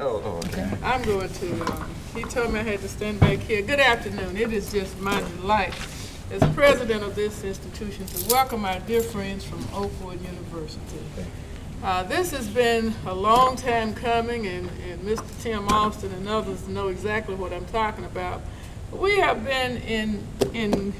Oh, oh, okay. I'm going to, um, he told me I had to stand back here. Good afternoon. It is just my delight as president of this institution to welcome our dear friends from Oakwood University. Uh, this has been a long time coming, and, and Mr. Tim Austin and others know exactly what I'm talking about. We have been in, in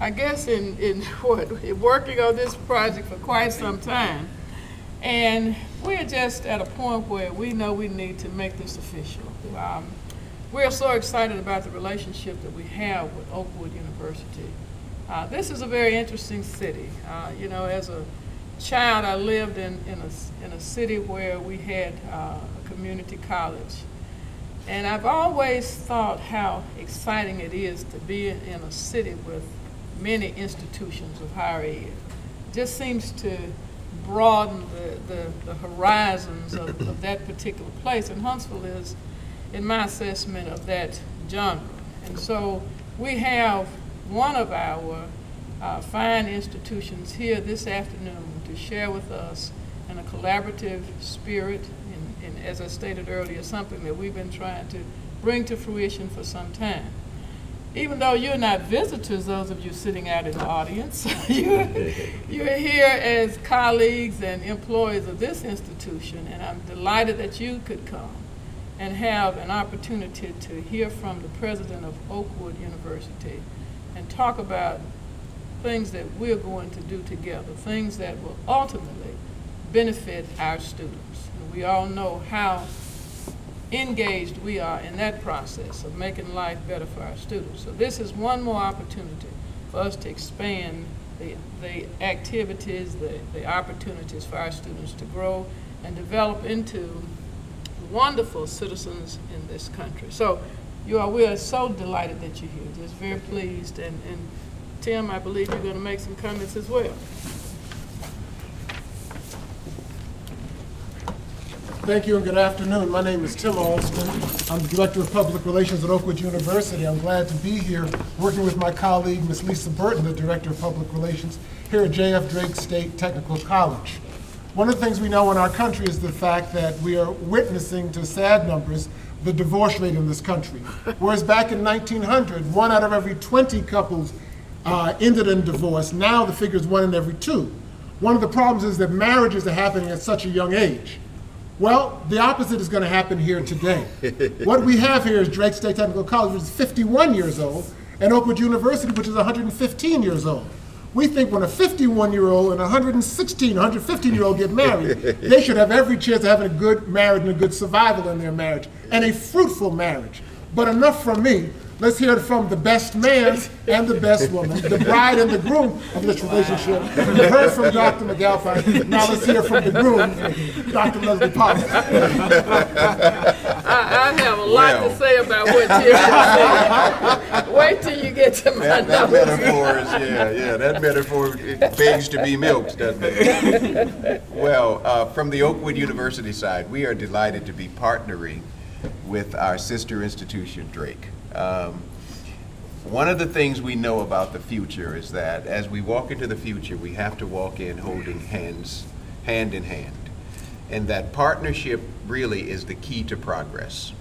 I guess in, in what, working on this project for quite some time. And we're just at a point where we know we need to make this official. Um, we're so excited about the relationship that we have with Oakwood University. Uh, this is a very interesting city. Uh, you know, as a child, I lived in, in, a, in a city where we had uh, a community college. And I've always thought how exciting it is to be in a city with many institutions of higher ed. Just seems to broaden the, the, the horizons of, of, that particular place. And Huntsville is, in my assessment, of that genre. And so we have one of our uh, fine institutions here this afternoon to share with us in a collaborative spirit, and, and as I stated earlier, something that we've been trying to bring to fruition for some time even though you're not visitors, those of you sitting out in the audience, you're, you're here as colleagues and employees of this institution, and I'm delighted that you could come and have an opportunity to hear from the president of Oakwood University and talk about things that we're going to do together, things that will ultimately benefit our students. And we all know how engaged we are in that process of making life better for our students. So this is one more opportunity for us to expand the, the activities, the, the opportunities for our students to grow and develop into wonderful citizens in this country. So you are, we are so delighted that you're here, just very pleased. And, and Tim, I believe you're going to make some comments as well. Thank you and good afternoon. My name is Tim Alston. I'm the Director of Public Relations at Oakwood University. I'm glad to be here working with my colleague, Ms. Lisa Burton, the Director of Public Relations here at J.F. Drake State Technical College. One of the things we know in our country is the fact that we are witnessing to sad numbers the divorce rate in this country. Whereas back in 1900, one out of every 20 couples uh, ended in divorce. Now the figure is one in every two. One of the problems is that marriages are happening at such a young age. Well, the opposite is going to happen here today. what we have here is Drake State Technical College, which is 51 years old, and Oakwood University, which is 115 years old. We think when a 51-year-old and a 116, 115-year-old get married, they should have every chance of having a good marriage and a good survival in their marriage, and a fruitful marriage. But enough from me. Let's hear it from the best man and the best woman, the bride and the groom of this relationship. We've heard from Dr. McAlpine. Now let's hear from the groom, Dr. Leslie Pollard. I, I, have a lot well. to say about what Tim said. Wait till you get to my that, that metaphor is, yeah, yeah, that metaphor begs to be milked, doesn't it? well, uh, from the Oakwood University side, we are delighted to be partnering with our sister institution, Drake. Um, one of the things we know about the future is that as we walk into the future, we have to walk in holding hands, hand in hand. And that partnership really is the key to progress.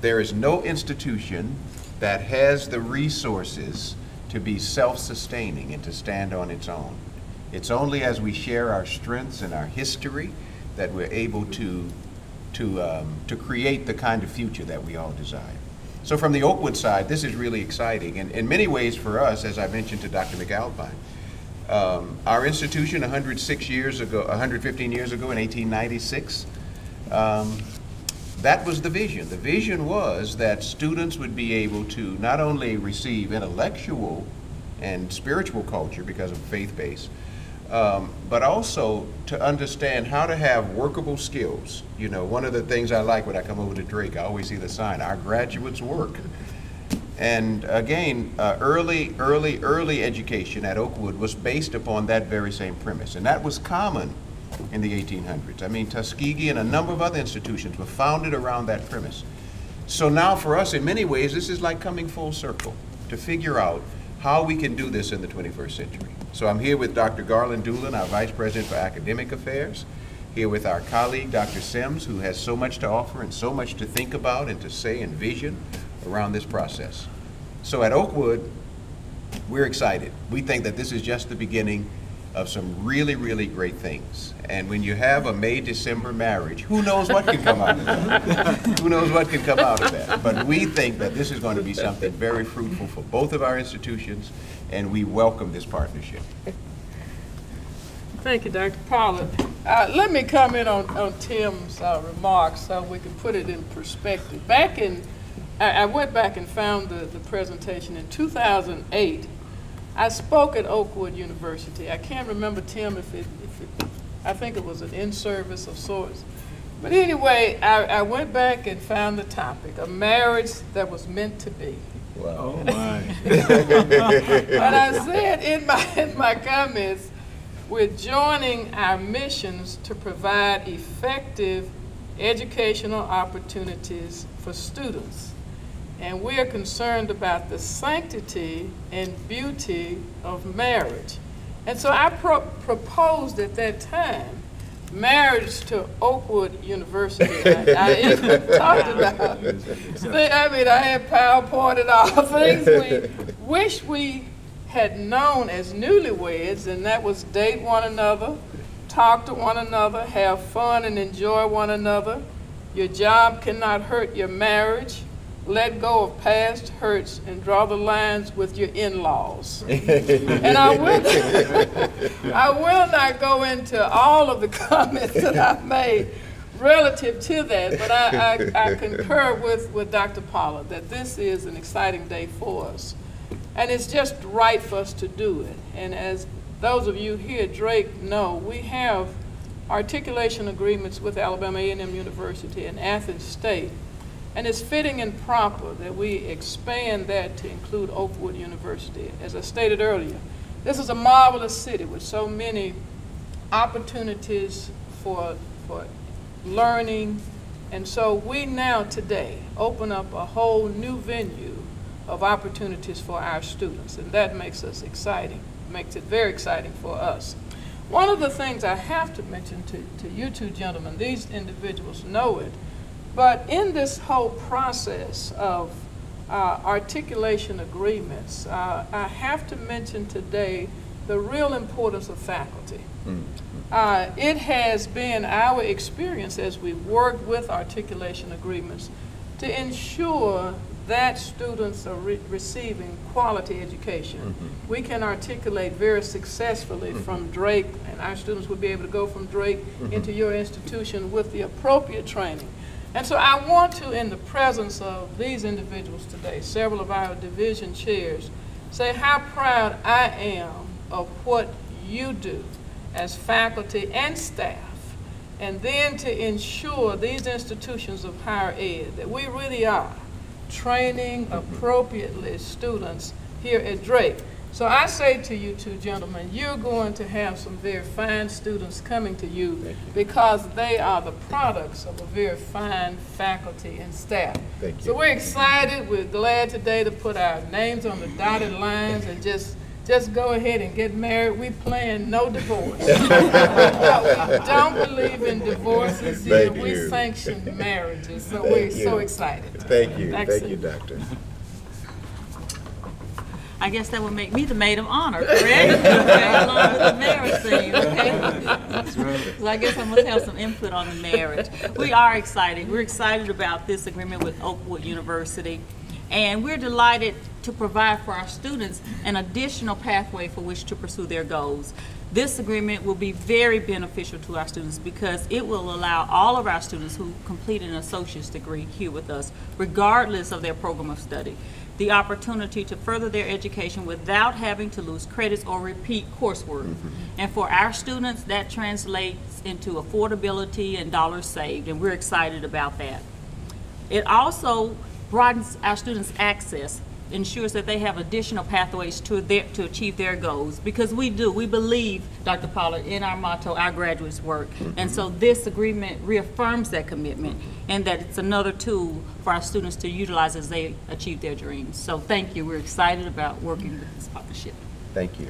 There is no institution that has the resources to be self-sustaining and to stand on its own. It's only as we share our strengths and our history that we're able to, to, um, to create the kind of future that we all desire. So from the Oakwood side, this is really exciting. And in many ways for us, as I mentioned to Dr. McAlpine, um, our institution 106 years ago, 115 years ago in 1896, um, that was the vision. The vision was that students would be able to not only receive intellectual and spiritual culture because of faith base, um, but also to understand how to have workable skills. You know, one of the things I like when I come over to Drake, I always see the sign, our graduates work. And again, uh, early, early, early education at Oakwood was based upon that very same premise. And that was common in the 1800s. I mean, Tuskegee and a number of other institutions were founded around that premise. So now for us, in many ways, this is like coming full circle to figure out how we can do this in the 21st century. So I'm here with Dr. Garland Dulan, our Vice President for Academic Affairs, here with our colleague, Dr. Sims, who has so much to offer and so much to think about and to say and vision around this process. So at Oakwood, we're excited. We think that this is just the beginning of some really, really great things. And when you have a May-December marriage, who knows what can come out of that? Who knows what can come out of that? But we think that this is going to be something very fruitful for both of our institutions, and we welcome this partnership. Thank you, Dr. Pollard. Uh, let me comment on, on Tim's uh, remarks so we can put it in perspective. Back in, I, I went back and found the, the presentation in 2008. I spoke at Oakwood University. I can't remember, Tim, if it, if it I think it was an in-service of sorts. But anyway, I, I went back and found the topic, a marriage that was meant to be. Oh, my. But I said in my, in my comments, we're joining our missions to provide effective educational opportunities for students. And we are concerned about the sanctity and beauty of marriage. And so I pro proposed at that time marriage to Oakwood University. I, I even talked about, I mean, I had PowerPoint and all things we wish we had known as newlyweds, and that was date one another, talk to one another, have fun and enjoy one another. Your job cannot hurt your marriage. Let go of past hurts and draw the lines with your in-laws. and I will, I will not go into all of the comments that I've made relative to that, but I, I, I concur with, with Dr. Pollard that this is an exciting day for us. And it's just right for us to do it. And as those of you here at Drake know, we have articulation agreements with Alabama A&M University and Athens State. And it's fitting and proper that we expand that to include Oakwood University. As I stated earlier, this is a marvelous city with so many opportunities for, for learning. And so we now today open up a whole new venue of opportunities for our students, and that makes us exciting, makes it very exciting for us. One of the things I have to mention to, to you two gentlemen, these individuals know it, but in this whole process of uh, articulation agreements, uh, I have to mention today the real importance of faculty. Mm-hmm. Uh, it has been our experience as we've worked with articulation agreements to ensure that students are re receiving quality education. Mm -hmm. We can articulate very successfully mm -hmm. from Drake, and our students will be able to go from Drake mm -hmm. into your institution with the appropriate training. And so I want to, in the presence of these individuals today, several of our division chairs, say how proud I am of what you do as faculty and staff, and then to ensure these institutions of higher ed that we really are training appropriately students here at Drake. So I say to you two gentlemen, you're going to have some very fine students coming to you, you. because they are the products of a very fine faculty and staff. Thank you. So we're excited, we're glad today to put our names on the dotted lines and just just go ahead and get married. We plan no divorce. we don't believe in divorces here. Thank we you. sanction marriages. So Thank we're you. so excited. Thank you. Thanks, Thank you, Doctor. I guess that would make me the maid of honor, correct? okay, along with the marriage scene, okay? So I guess I must have some input on the marriage. We are excited. We're excited about this agreement with Oakwood University. And we're delighted to provide for our students an additional pathway for which to pursue their goals. This agreement will be very beneficial to our students because it will allow all of our students who complete an associate's degree here with us, regardless of their program of study, the opportunity to further their education without having to lose credits or repeat coursework. Mm -hmm. And for our students, that translates into affordability and dollars saved, and we're excited about that. It also broadens our students' access, ensures that they have additional pathways to, their, to achieve their goals. Because we do, we believe, Dr. Pollard, in our motto, our graduates work. And so this agreement reaffirms that commitment and that it's another tool for our students to utilize as they achieve their dreams. So thank you. We're excited about working with this partnership. Thank you.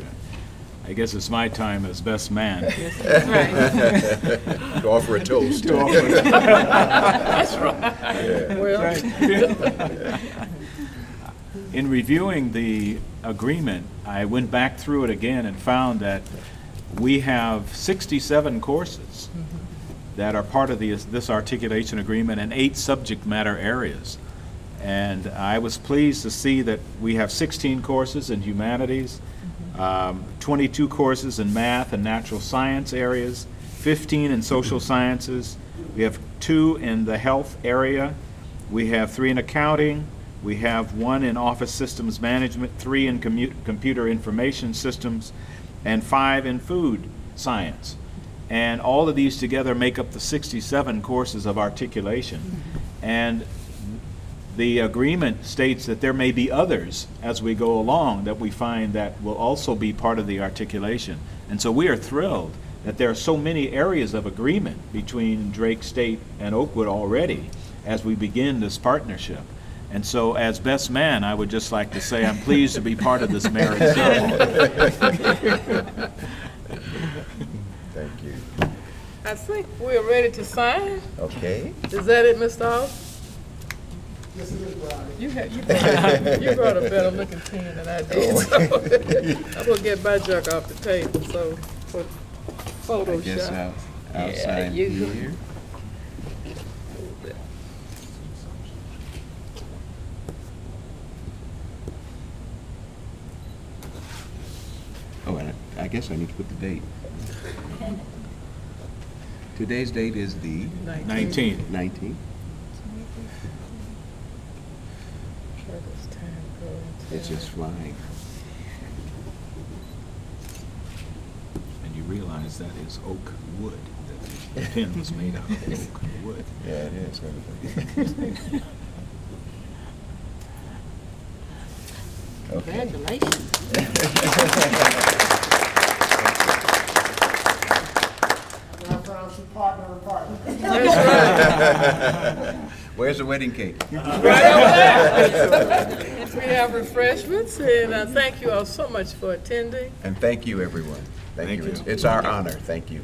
I guess it's my time as best man. That's right. To offer a toast. To offer. That's right. Well, In reviewing the agreement, I went back through it again and found that we have 67 courses that are part of the, this articulation agreement and eight subject matter areas. And I was pleased to see that we have 16 courses in humanities, um, 22 courses in math and natural science areas, 15 in social sciences. We have two in the health area. We have three in accounting. We have one in office systems management, three in computer information systems, and five in food science. And all of these together make up the 67 courses of articulation. And the agreement states that there may be others as we go along that we find that will also be part of the articulation. And so we are thrilled that there are so many areas of agreement between Drake State and Oakwood already as we begin this partnership. And so as best man, I would just like to say I'm pleased to be part of this marriage ceremony. Thank you. I think we're ready to sign. Okay. Is that it, Mr. Austin? Yes, it is, Brian. You had, you brought, you brought a better looking pen than I did, oh. so I'm gonna get my junk off the table, so, for I guess Photoshop. I'll, I'll Yeah, sign you- here. Oh, and I I guess I need to put the date. Today's date is the 19. 19th. It's just flying. And you realize that is oak wood, that the pen was made out of oak wood. Yeah, it is. Okay. Congratulations. I found some partner and partner. Where's the wedding cake? We have refreshments, and uh, thank you all so much for attending. And thank you, everyone. Thank Thank you. It's- you. It's our honor. Thank you.